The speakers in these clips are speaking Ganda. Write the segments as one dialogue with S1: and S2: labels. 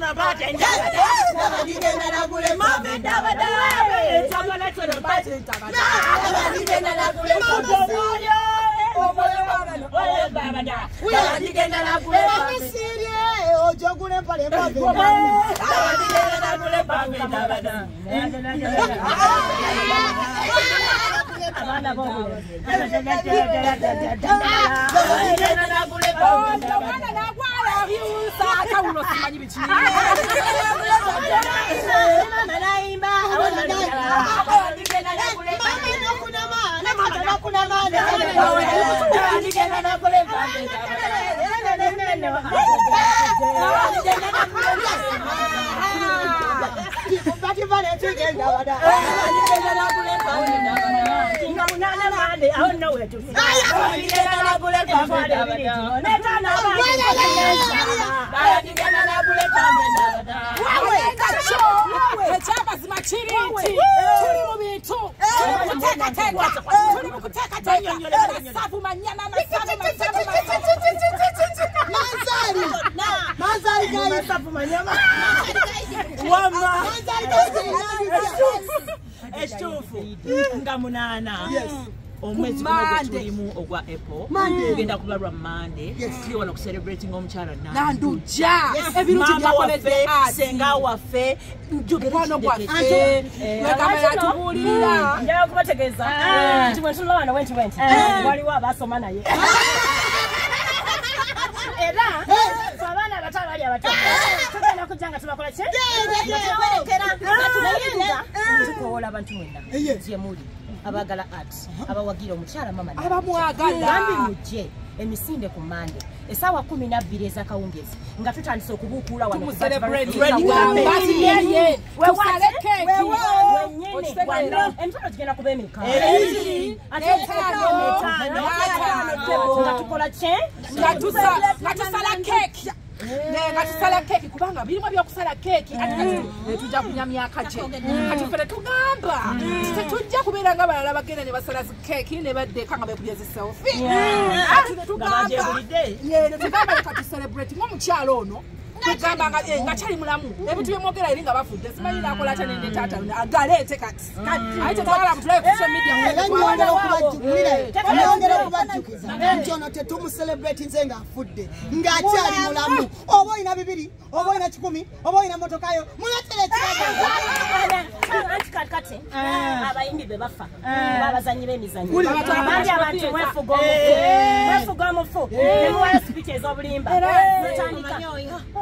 S1: bona ojogula empale abaana bogula
S2: uno simanyi biki awo nno wetu tuli mu bintu tuli mu kuteekateeka tuli mu kuteekateeka masavu manyama masavu masavu
S3: Manzari. Manzari guys.
S1: Wama
S3: Manzari guys.
S1: ekituufu nga munaana
S3: Yes.
S1: Omwezi guno gwe tulimu ogwa apple
S3: Monday.
S1: tugenda kuba lwa mande
S3: Yes.
S1: tuli wano kucelebrating omukyala
S2: nandujja ebirungi
S1: mama
S2: byakoledde
S1: waffe
S2: ati
S1: senga waffe
S2: mukwano gwaffe
S3: Ate-
S2: wegamba yatubuulira
S4: njala kubategeeza nti bwe tunula wano wenti wenti waliwo abasoma naye era fe abaana abato abali abato tugenda kujja nga tubakola ki tubayerekera tukoola abantu mwenda gye muli abaagala art abawagira omukyala mama gambi mujje emisinde ku mande. Essaawa kumi nabbiri ez'akawungezi. Nga tutandise okubuukuula wano. Ku
S2: Tumucelebrate.
S4: Birthday
S1: Tugambe.
S2: Bati yeye, tusale keeki.
S4: wenyini wano. emitwalo gigenda kuba emeka.
S1: Ebiri.
S4: ate
S2: Etaano.
S4: etaano
S2: Etaano.
S4: nga tukola ki
S2: nga tusa- nga tusala keeki nga tusala keeki kubanga birimu ebyokusala keeki ate kati eh, tujja kunya myaka gye. Kati ffe tetugamba nti tetujja kubeera nga balala bagenda ne basala zi keeki ne baddeeka nga bekulya zi selfi
S1: nga bagyebulidde
S2: netugamba leka tucelebrate ngaomukyalo ono tugamba nga eh, nga kyali mulamu. Ebintu byemwogera eri nga bafudde simanyi nakola ate nende taata agaleete kati. Aye tetwagala mutulabe ku social media
S3: nyongera okubajjukiza nti ono tetumucelebrate nze ng'afudde ng'akyali mulamu. oba olina bibiri oba olina kikumi oba olina motokayo muletere
S4: kakati abayimbi be bafa. Oba abazanyi b'emizanyo bandi abantu mwefuga omufu. Mwefuga omufu. Nemuwala sipiki ez'obulimba mutandika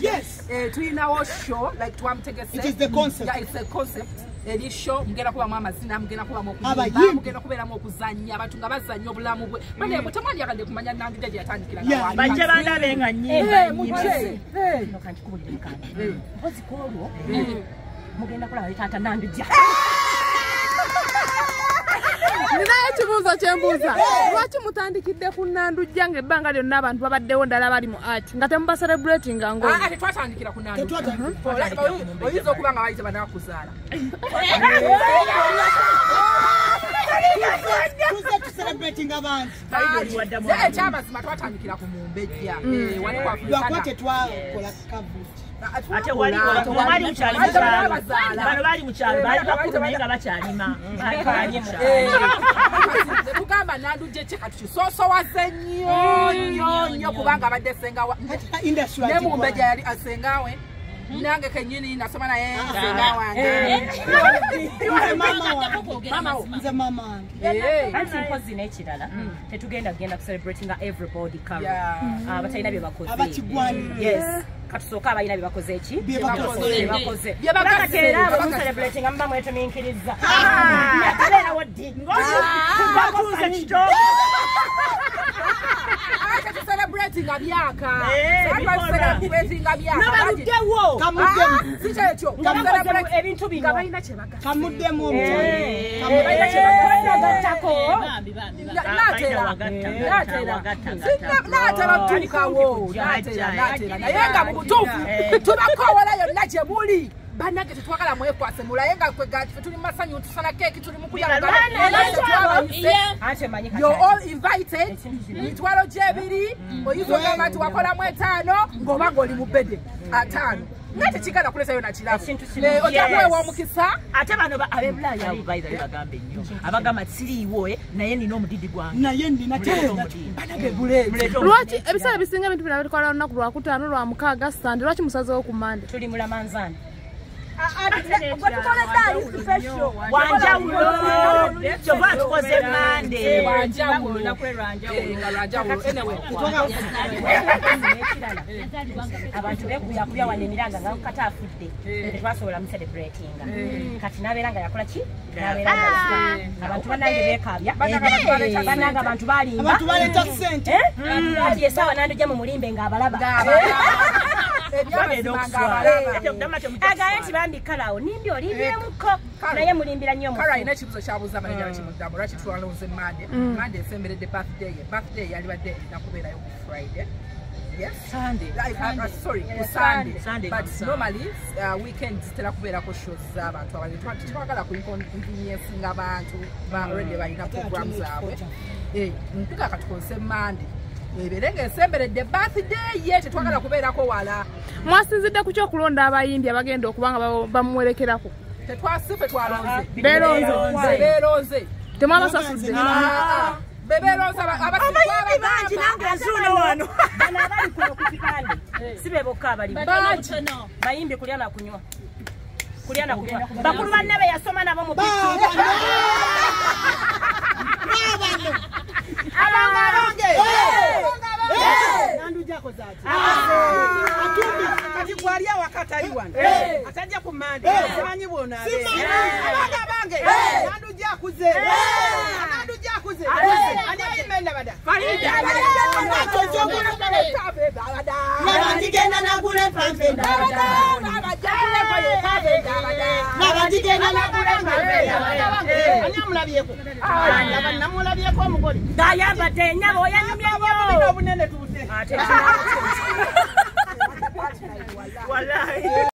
S3: yes.
S2: Eh, tulinawo show like twamutegese
S3: It is the concept.
S2: Yeah, it's a concept eri show mugenda kubamu amazina mugenda kubamu okuyimba
S3: Abayimbi.
S2: mugenda kubeeramu okuzanya abantu nga bazanya obulamu bwe bane bwe temwandyagadde kumanya nangija gye yatandikira
S3: Yeah.
S2: nawaali.
S1: bajje bandabe nga
S2: Eh, mujje. Eh.
S4: no kankikubulire mukanda mpozi kwolwo mugenda kulaba taata nandujja
S5: ninayo ekibuuzo kyembuuza lwaki mutandikidde ku nandujja nga ebbanga lyonna abantu babaddewo ddala bali mu art nga temubacelebratinga ngo
S2: Ah, ah, ku oyinza okuba nga bayite banakuzaala
S3: tuze tucelebrating abantu.
S1: Wadda
S2: ekyamazima twatandikira ku mumbejja. Eh, wali
S1: ate wali mukyali mukyalo bano baali mukyalo baali bakulu naye nga bakyalima. Baali
S2: tugamba nandujja ekika tukisoosowaze nnyo nnyo nnyo kubanga abadde sengawa ne mumbeja yali asengawe nange kenyini nasoma naye senga wange.
S3: Nze mama wange.
S2: Eh.
S4: mpozi n'ekirala tetugenda kugenda kucelebratinga everybody karo
S2: Yeah.
S4: abatalina bye bakoze katusooke abalina bye bakoze eki
S3: Bye bakoze.
S4: Bye bakoze
S2: Bye bakoze.
S4: Kubanga era
S2: bakoze.
S4: mucelebratinga muba mwetuminkiriza nakabeerawo ddi
S1: ng'otuuze kitooke
S2: ate tucelebratinga myaka.
S1: Eh,
S2: Ate
S1: bikora.
S2: tucelebratinga myaka.
S4: Nabaluddewo
S3: kamuddemu
S2: Ah, si kyekyo
S4: nga bakoze
S2: Tucelebrate-
S4: ebintu bino.
S2: balina kye bagasa
S3: kamuddemu
S4: Eh, nagattako
S2: natera tuukawo natera natera naye nga mu butuufu tubakoowola yonna gye muli bannange tetwagala mwekwase mulaye nga kwegafe tuli masanyu tusala keeki tuli mukulya
S4: anti emanyi
S2: You're all invited. Mitwalo gyebiri. Oyinza ogamba nti wakolamu etaano ng'oba ng'oli mu bede ataano. Nga tekigala kuleetayo otakuweewa omukisa?
S1: Ate bano ba- ab'ebulaaya abo bayiza bebagambe nnyo abagamba siriiwo naye nina omudidi gwange.
S3: Naye ndina
S1: Muleete
S3: kyenda
S1: omudidi.
S2: banange buleeti
S1: Muleete
S5: lwaki
S1: omudidi.
S5: ebiseera bisinga ebintu bino babitwala olunaku lwakutaano lwa mukaaga sande lwaki musazewo ku mande
S4: tuli mulamanzaani
S1: wanjawulo kyova tukoze mande
S2: Eh,
S4: abantu bekuyakubya wano emiranga nga kata afudde tetwasobola mucelebratinga kati nabeera nga yakola ki abantu bannange beekabya
S2: Bannange abantu
S4: balimba esaawa nandujja mu mulimbe ng'abalaba
S2: ebyamazima nga abalaba
S4: agaye nti bambikalawo nimbi olimbiremuko naye mulimbira nnyo
S2: kale alina ekibuzo kyabuuza manejala kimuddamu lwaki twalonze mande mande esemberedde birthday ye. Birthday yalibadde erina kubeerayo ku friday. Yes. Like, uh, uh, sorry, ku Sunday.
S1: Sunday.
S2: But
S1: comes
S2: normally, uh, weekend zitera kubeerako shows z'abantu abalala. Twa- tetwagala kuinconveniencinga abantu ba already balina program zaabwe. Eh, mpika katukozese mande ebeere ng'esemberedde birthday ye tetwagala kubeerako wala.
S5: Mwasinzidde ku kyokulonda abayimbi abagenda okuba nga ba- bamuwerekerako
S2: tetwasife twalonze.
S5: Beeronze. temwabasasudde
S1: abayimbi bangi nange nzuuno wano.
S4: bano abali kuno ku kipande. Si be bokka abalimu bayimbi kulya na kunywa. Kulya na kunywa. Bakulu banne be yasoma nabo mu
S3: nandujako zaki
S6: kati gwali awakatali wano atajja ku mande simanyi bwonaabeera bange nanduja akuze nanduja akuze ani ayimenda bada
S7: Nabatigenda nagula empanfe ndabada. Nabatigenda nagula empanfe ndabada.
S6: ani amulabyeko laba namulabyeko omugole
S4: ng'ayambadde ennyabo oyanyumya
S6: obulina
S4: nnyo
S6: obunene
S1: Wallahi.